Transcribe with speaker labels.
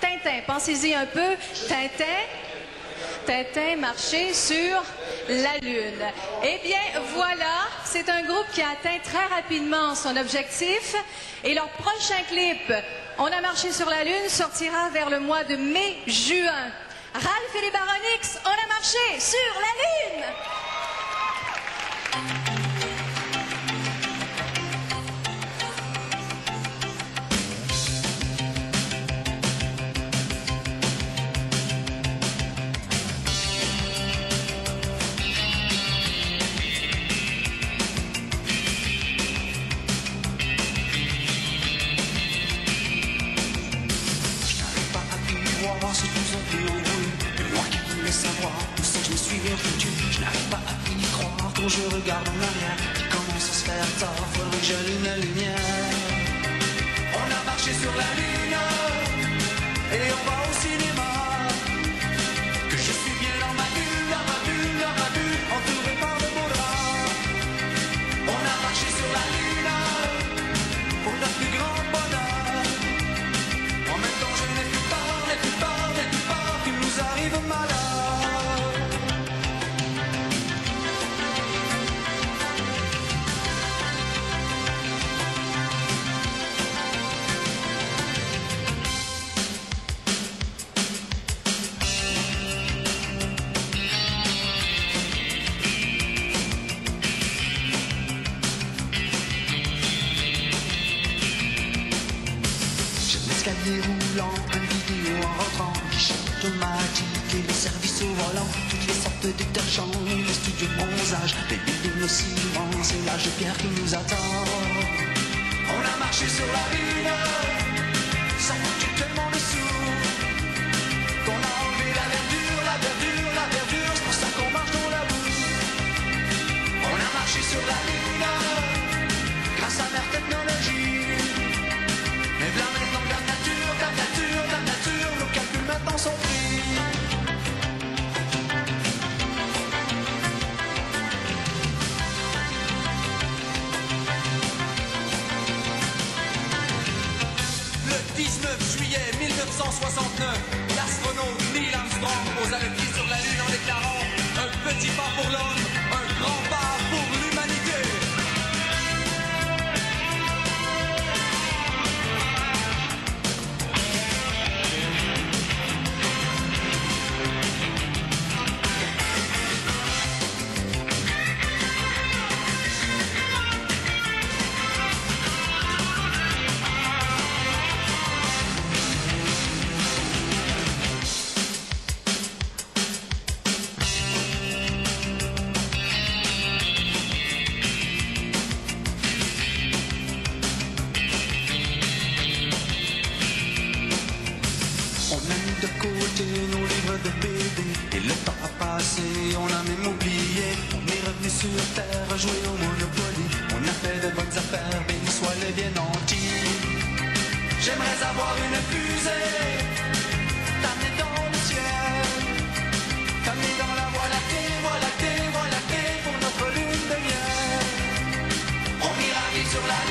Speaker 1: Tintin, pensez-y un peu. Tintin, Tintin marcher sur la Lune. Eh bien, voilà, c'est un groupe qui a atteint très rapidement son objectif. Et leur prochain clip, On a marché sur la Lune, sortira vers le mois de mai-juin. Ralph et les Baronix, On a marché sur la
Speaker 2: plus en. Et moi qui voulais savoir où c'est que je me suis foutu. Je n'arrive pas à y croire quand je regarde en arrière. Il commence à se faire tard, faudrait que j'allume la lumière. On a marché sur la lune J'ai l'escalier roulant, une vidéo en rentrant, guichet automatique et le service au volant, toutes les sortes de détergents, le studio de bronzage, les buildings aussi immenses et l'âge de pierre qui nous attend. On a marché sur la lune, 19 juillet 1969, l'astronaute Neil Armstrong posa le pied sur la Lune en déclarant Un petit pas pour l'homme, On a mis de côté nos livres de BD Et le temps a passé, on a même oublié On est revenu sur terre, jouer au Monopoly On a fait de bonnes affaires, béni soit les bien nantis J'aimerais avoir une fusée T'amener dans le ciel T'amener dans la voie lactée, voie lactée, voie lactée Pour notre lune de miel On ira vivre sur la